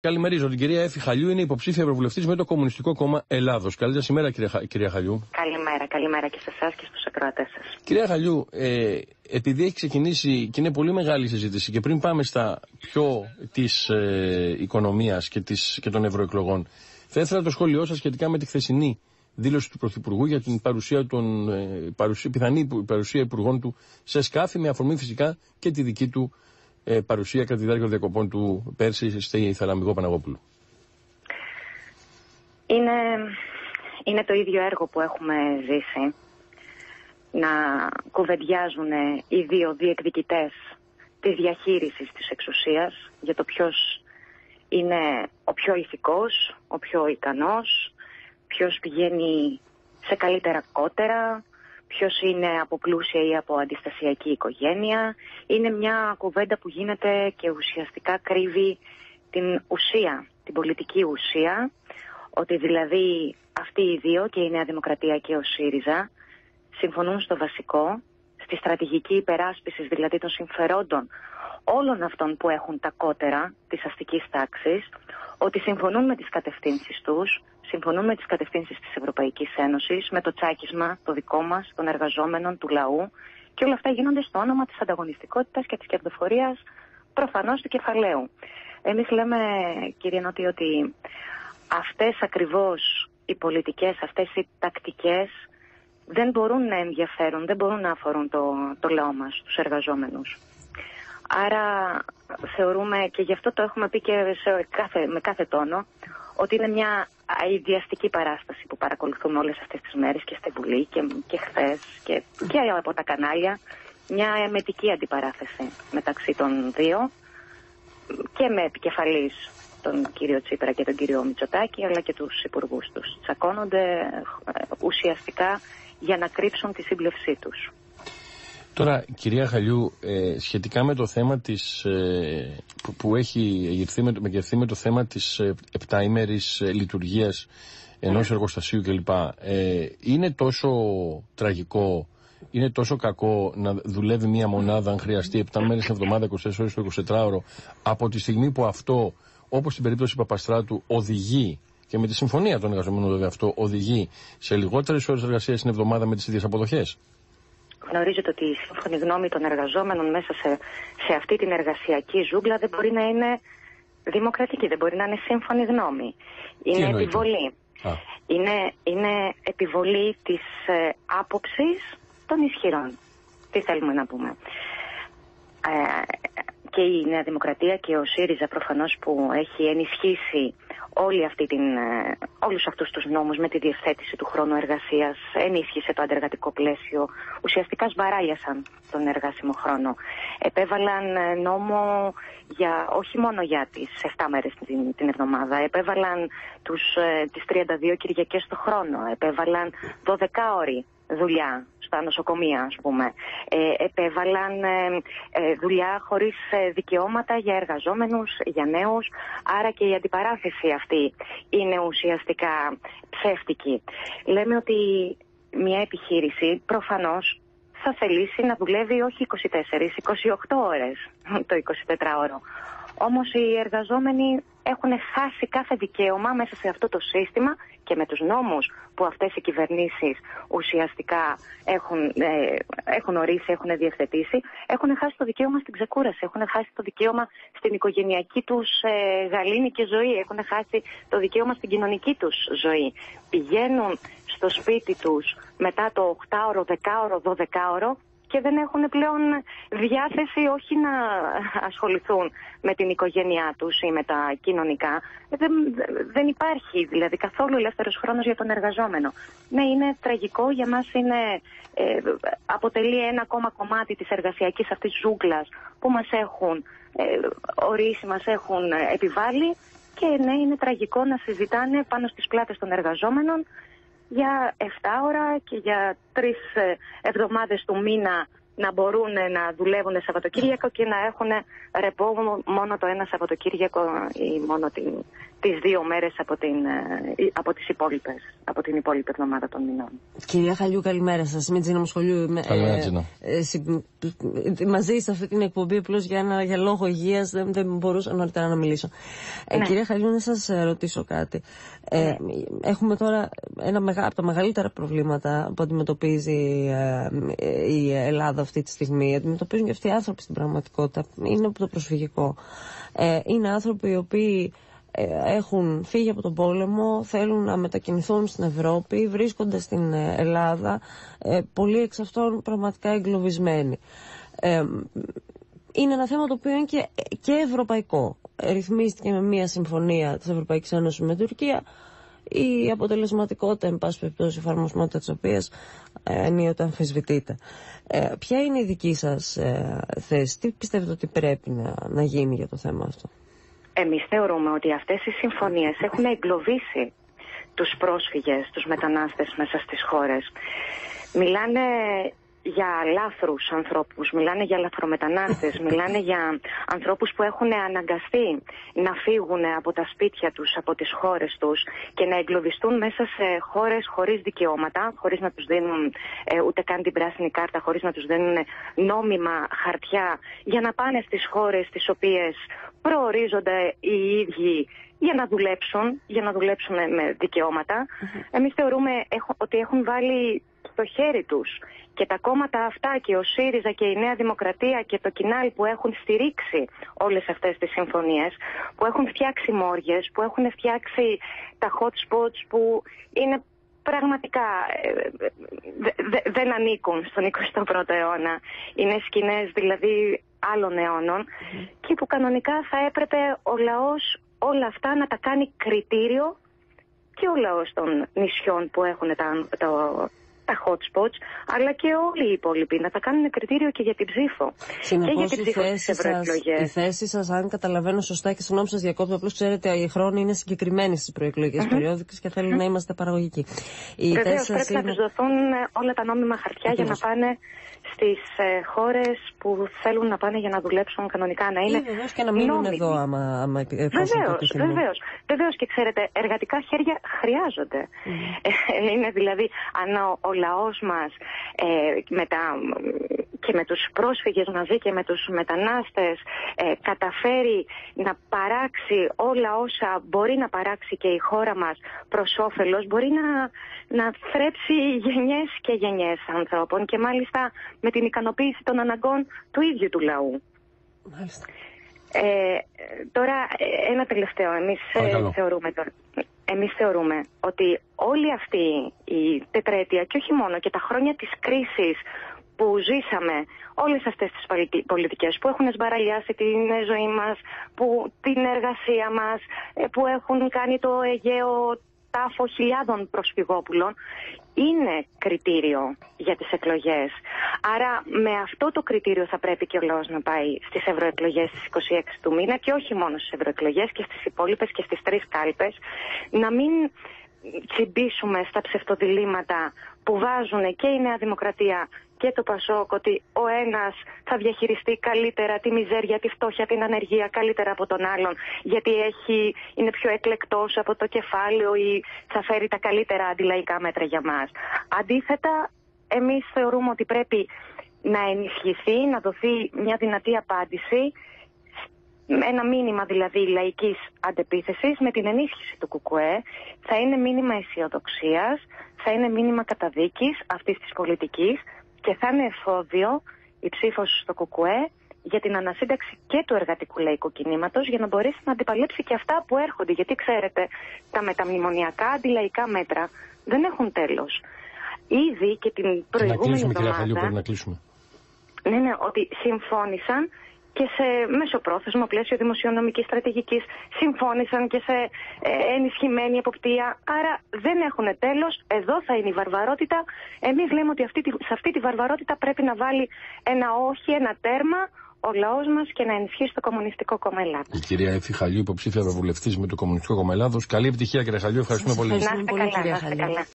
Καλημερίζω την κυρία Έφη Χαλιού, είναι υποψήφια ευρωβουλευτής με το Κομμουνιστικό Κόμμα Ελλάδος. Καλή σα ημέρα, κυρία, κυρία Χαλιού. Καλημέρα, καλημέρα και σε εσάς και στους ακροατές σας. Κυρία Χαλιού, ε, επειδή έχει ξεκινήσει και είναι πολύ μεγάλη η συζήτηση και πριν πάμε στα πιο της ε, οικονομίας και, και των ευρωεκλογών, θα ήθελα το σχόλιο σας σχετικά με τη χθεσινή δήλωση του Πρωθυπουργού για την παρουσία των, ε, παρουσία, πιθανή παρουσία υπουργών του σε σκάφη, με αφορμή φυσικά και τη δική του ε, παρουσία κατά τη διάρκεια των διακοπών του πέρσι στη Θαλαμιγό Παναγόπουλου. Είναι, είναι το ίδιο έργο που έχουμε ζήσει. Να κουβεντιάζουν οι δύο διεκδικητές της διαχείρισης της εξουσίας για το ποιος είναι ο πιο ηθικός, ο πιο ικανός, ποιος πηγαίνει σε καλύτερα κότερα, ποιος είναι από πλούσια ή από αντιστασιακή οικογένεια. Είναι μια κουβέντα που γίνεται και ουσιαστικά κρύβει την ουσία, την πολιτική ουσία, ότι δηλαδή αυτοί οι δύο και η Νέα Δημοκρατία και ο ΣΥΡΙΖΑ συμφωνούν στο βασικό, στη στρατηγική υπεράσπισης δηλαδή των συμφερόντων όλων αυτών που έχουν τα κότερα της αστικής τάξης, ότι συμφωνούν με τις κατευθύνσεις τους, συμφωνούν με τις κατευθύνσεις της Ευρωπαϊκής Ένωσης, με το τσάκισμα το δικό μας, των εργαζόμενων, του λαού και όλα αυτά γίνονται στο όνομα της ανταγωνιστικότητας και της κερδοφορίας προφανώς του κεφαλαίου. Εμείς λέμε, κύριε Νότι, ότι αυτές ακριβώς οι πολιτικές, αυτές οι τακτικές δεν μπορούν να ενδιαφέρουν, δεν μπορούν να αφορούν το, το λαό μας, τους εργαζόμενους. Άρα θεωρούμε και γι' αυτό το έχουμε πει και σε κάθε, με κάθε τόνο ότι είναι μια αειδιαστική παράσταση που παρακολουθούμε όλες αυτές τις μέρες και στη Βουλή και, και χθες και, και από τα κανάλια μια εμετική αντιπαράθεση μεταξύ των δύο και με επικεφαλής τον κύριο Τσίπρα και τον κύριο Μητσοτάκη αλλά και τους υπουργούς τους. Τσακώνονται ε, ουσιαστικά για να κρύψουν τη σύμπλευσή τους. Τώρα, κυρία Χαλιού, ε, σχετικά με το θέμα της, ε, που, έχει εγερθεί με, με το θέμα της ε, επτάημερης ε, λειτουργίας ενός εργοστασίου κλπ. Ε, είναι τόσο τραγικό, είναι τόσο κακό να δουλεύει μία μονάδα αν χρειαστεί 7 μέρες την εβδομάδα, 24 ώρες το 24ωρο, από τη στιγμή που αυτό, όπως στην περίπτωση Παπαστράτου, οδηγεί και με τη συμφωνία των εργαζομένων βέβαια αυτό οδηγεί σε λιγότερες ώρες εργασίας την εβδομάδα με τις ίδιες αποδοχές γνωρίζετε ότι η σύμφωνη γνώμη των εργαζόμενων μέσα σε, σε αυτή την εργασιακή ζούγκλα δεν μπορεί να είναι δημοκρατική, δεν μπορεί να είναι σύμφωνη γνώμη. Είναι επιβολή. Είναι, είναι επιβολή της ε, άποψης των ισχυρών. Τι θέλουμε να πούμε. Ε, και η Νέα Δημοκρατία και ο ΣΥΡΙΖΑ προφανώς που έχει ενισχύσει όλη αυτή την, ε, όλους αυτούς τους νόμους με τη διευθέτηση του χρόνου εργασίας, ενίσχυσε το αντεργατικό πλαίσιο, ουσιαστικά σβαράλιασαν τον εργάσιμο χρόνο. Επέβαλαν ε, νόμο για, όχι μόνο για τις 7 μέρες την, την εβδομάδα, επέβαλαν τους, ε, τις 32 Κυριακές το χρόνο, επέβαλαν 12 ώρη δουλειά στα νοσοκομεία, ας πούμε. Ε, επέβαλαν ε, ε δουλειά χωρίς ε, δικαιώματα για εργαζόμενους, για νέους, άρα και η αντιπαράθεση αυτή είναι ουσιαστικά ψεύτικη. Λέμε ότι μια επιχείρηση προφανώς θα θελήσει να δουλεύει όχι 24, 28 ώρες το 24ωρο. Όμως οι εργαζόμενοι έχουν χάσει κάθε δικαίωμα μέσα σε αυτό το σύστημα και με τους νόμους που αυτές οι κυβερνήσεις ουσιαστικά έχουν, ε, έχουν ορίσει, έχουν διευθετήσει, έχουν χάσει το δικαίωμα στην ξεκούραση, έχουν χάσει το δικαίωμα στην οικογενειακή τους ε, γαλήνικη ζωή, έχουν χάσει το δικαίωμα στην κοινωνική τους ζωή. Πηγαίνουν στο σπίτι τους μετά το 8ωρο, 10ωρο, 12ωρο και δεν έχουν πλέον διάθεση όχι να ασχοληθούν με την οικογένειά τους ή με τα κοινωνικά. Δεν, δεν υπάρχει δηλαδή καθόλου ελεύθερος χρόνος για τον εργαζόμενο. Ναι, είναι τραγικό, για μας είναι, ε, αποτελεί ένα ακόμα κομμάτι της εργασιακής αυτής ζούγκλας που μας έχουν ε, ορίσει, μας έχουν επιβάλει και ναι, είναι τραγικό να συζητάνε πάνω στις πλάτες των εργαζόμενων για 7 ώρα και για 3 ε, εβδομάδες του μήνα να μπορούν να δουλεύουν Σαββατοκύριακο και να έχουν ρεπό μόνο το ένα Σαββατοκύριακο ή μόνο την, τις δύο μέρες από, την, ε, από τις υπόλοιπες από την υπόλοιπη εβδομάδα των μηνών. Κυρία Χαλιού, καλημέρα σας. Είμαι Τζίνα Μοσχολιού. Καλημέρα, ε, Τζίνα. Ε, ε, μαζί σε αυτή την εκπομπή, απλώς για, για λόγο υγείας δεν, δεν μπορούσα νωρίτερα να μιλήσω. Ε, ναι. κυρία Χαλιού, να σας ρωτήσω κάτι. Ε, ναι. έχουμε τώρα ένα μεγα, από τα μεγαλύτερα προβλήματα που αντιμετωπίζει η Ελλάδα αυτή τη στιγμή. Αντιμετωπίζουν και αυτοί οι άνθρωποι στην πραγματικότητα. Είναι από το προσφυγικό. είναι άνθρωποι οι οποίοι ε, έχουν φύγει από τον πόλεμο, θέλουν να μετακινηθούν στην Ευρώπη, βρίσκονται στην ε, Ελλάδα, ε, πολλοί εξ αυτών πραγματικά εγκλωβισμένοι. Είναι ένα θέμα το οποίο είναι και, και ευρωπαϊκό. Ρυθμίστηκε με μια συμφωνία της Ευρωπαϊκής Ένωσης με την Τουρκία, η αποτελεσματικότητα, εν πάση περιπτώσει, εφαρμοσμότητα της οποίας ενίοτε αμφισβητείται. Ε, ποια είναι η δική σας θέση, τι πιστεύετε ότι πρέπει να, να γίνει για το θέμα αυτό; Εμείς θεωρούμε ότι αυτές οι συμφωνίες έχουν εγκλωβίσει τους πρόσφυγες, τους μετανάστες μέσα στις χώρες. Μιλάνε για λάθρους ανθρώπους, μιλάνε για λαθρομετανάστες, μιλάνε για ανθρώπους που έχουν αναγκαστεί να φύγουν από τα σπίτια τους, από τις χώρες τους και να εγκλωβιστούν μέσα σε χώρες χωρίς δικαιώματα, χωρίς να τους δίνουν ε, ούτε καν την πράσινη κάρτα, χωρίς να τους δίνουν νόμιμα χαρτιά για να πάνε στις χώρες τις οποίες προορίζονται οι ίδιοι για να δουλέψουν, για να δουλέψουν με δικαιώματα. Εμείς θεωρούμε ότι έχουν βάλει στο χέρι τους και τα κόμματα αυτά και ο ΣΥΡΙΖΑ και η Νέα Δημοκρατία και το Κινάλ που έχουν στηρίξει όλες αυτές τις συμφωνίες, που έχουν φτιάξει μόργες, που έχουν φτιάξει τα hot spots που είναι πραγματικά ε, δεν ανήκουν στον 21ο αιώνα. Είναι σκηνές δηλαδή άλλων αιώνων και που κανονικά θα έπρεπε ο λαός όλα αυτά να τα κάνει κριτήριο και ο λαός των νησιών που έχουν τα, το, τα hot spots, αλλά και όλοι οι υπόλοιποι να τα κάνουν κριτήριο και για την ψήφο. Συνεπώς, και για την ψήφο στις ευρωεκλογές. Η θέση σας, αν καταλαβαίνω σωστά και συγγνώμη σας διακόπτω, απλώς ξέρετε, οι χρόνοι είναι συγκεκριμένοι στις προεκλογέ mm-hmm. και θέλουν να είμαστε παραγωγικοί. Βεβαίως πρέπει είναι... να τους δοθούν όλα τα νόμιμα χαρτιά για να πάνε στις ε, χώρες που θέλουν να πάνε για να δουλέψουν κανονικά. Να είναι βεβαίως και να μείνουν νόμιμοι. εδώ, άμα, άμα Βεβαίως, βεβαίως. Και ξέρετε, εργατικά χέρια χρειάζονται. Mm. είναι δηλαδή, αν ο, ο λαός μας ε, με και με τους πρόσφυγες μαζί και με τους μετανάστες ε, καταφέρει να παράξει όλα όσα μπορεί να παράξει και η χώρα μας προς όφελος, μπορεί να, να θρέψει γενιές και γενιές ανθρώπων και μάλιστα με την ικανοποίηση των αναγκών του ίδιου του λαού. Μάλιστα. Ε, τώρα ένα τελευταίο. Εμείς ε, θεωρούμε, εμείς θεωρούμε ότι όλη αυτή η τετραετία και όχι μόνο και τα χρόνια της κρίσης που ζήσαμε όλες αυτές τις πολιτικές που έχουν σμπαραλιάσει την ζωή μας, που, την εργασία μας, ε, που έχουν κάνει το Αιγαίο τάφο χιλιάδων προσφυγόπουλων, είναι κριτήριο για τις εκλογές. Άρα με αυτό το κριτήριο θα πρέπει και ο λαός να πάει στις ευρωεκλογές στις 26 του μήνα και όχι μόνο στις ευρωεκλογές και στις υπόλοιπες και στις τρεις κάλπες. Να μην τσιμπήσουμε στα ψευτοδιλήμματα που βάζουν και η Νέα Δημοκρατία και το Πασόκ ότι ο ένας θα διαχειριστεί καλύτερα τη μιζέρια, τη φτώχεια, την ανεργία καλύτερα από τον άλλον γιατί έχει, είναι πιο εκλεκτός από το κεφάλαιο ή θα φέρει τα καλύτερα αντιλαϊκά μέτρα για μας. Αντίθετα, εμείς θεωρούμε ότι πρέπει να ενισχυθεί, να δοθεί μια δυνατή απάντηση ένα μήνυμα δηλαδή λαϊκής αντεπίθεσης με την ενίσχυση του ΚΚΕ θα είναι μήνυμα αισιοδοξίας, θα είναι μήνυμα καταδίκης αυτής της πολιτικής και θα είναι εφόδιο η ψήφος στο ΚΚΕ για την ανασύνταξη και του εργατικού λαϊκού κινήματος για να μπορέσει να αντιπαλέψει και αυτά που έρχονται. Γιατί ξέρετε, τα μεταμνημονιακά αντιλαϊκά μέτρα δεν έχουν τέλος. Ήδη και την προηγούμενη εβδομάδα. να κλείσουμε. Ναι, ναι, ότι συμφώνησαν και σε μεσοπρόθεσμο πλαίσιο δημοσιονομικής στρατηγικής συμφώνησαν και σε ε, ενισχυμένη εποπτεία. Άρα δεν έχουν τέλος. Εδώ θα είναι η βαρβαρότητα. Εμείς λέμε ότι αυτή, σε αυτή τη βαρβαρότητα πρέπει να βάλει ένα όχι, ένα τέρμα ο λαός μας και να ενισχύσει το Κομμουνιστικό Κόμμα Ελλάδα. Η κυρία Εύη Χαλιού, υποψήφια ευρωβουλευτής με το Κομμουνιστικό Κόμμα Ελλάδος. Καλή επιτυχία, κύριε Χαλιού. Ευχαριστούμε πολύ. Να είστε καλά.